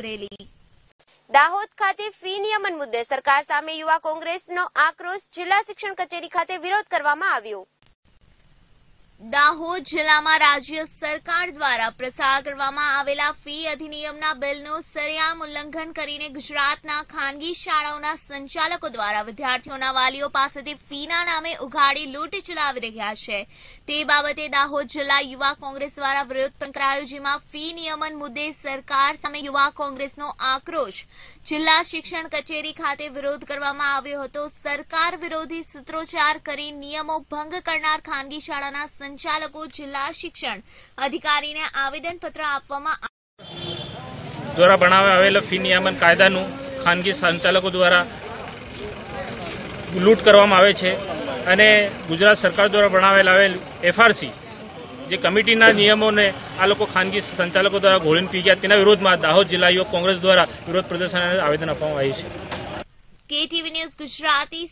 અમરેલી દાહોદ ખાતે ફી નિયમન મુદ્દે સરકાર સામે યુવા કોંગ્રેસનો આક્રોશ જિલ્લા શિક્ષણ કચેરી ખાતે વિરોધ કરવામાં આવ્યો. દાહોદ જિલ્લામાં રાજ્ય સરકાર દ્વારા પ્રસાર કરવામાં આવેલા ફી અધિનિયમના બિલનું સરેઆમ ઉલ્લંઘન કરીને ગુજરાતના ખાનગી શાળાઓના સંચાલકો દ્વારા વિદ્યાર્થીઓના વાલીઓ પાસેથી ફીના નામે ઉઘાડી લૂંટ ચલાવી રહ્યા છે. તે બાબતે દાહોદ જિલ્લા યુવા કોંગ્રેસ દ્વારા વિરોધ પણ કરાયો જેમાં ફી નિયમન મુદ્દે સરકાર સામે યુવા કોંગ્રેસનો આક્રોશ. જિલ્લા શિક્ષણ કચેરી ખાતે વિરોધ કરવામાં આવ્યો હતો. સરકાર વિરોધી સૂત્રોચ્ચાર કરી નિયમો ભંગ કરનાર ખાનગી શાળાના સંચાલકો જિલ્લા શિક્ષણ અધિકારીને આવેદનપત્ર આપવામાં દ્વારા બનાવવા આવેલા ફી નિયામન કાયદાનું ખાનગી સંચાલકો દ્વારા લૂંટ કરવામાં આવે છે અને ગુજરાત સરકાર દ્વારા બનાવેલ આવેલ એફઆરસી જે કમિટીના નિયમોને આ લોકો ખાનગી સંચાલકો દ્વારા ઘોળીને પી ગયા તેના વિરોધમાં દાહોદ જિલ્લા યુવક કોંગ્રેસ દ્વારા વિરોધ પ્રદર્શન આવેદન આપવામાં આવ્યું છે. KTV news Gujarati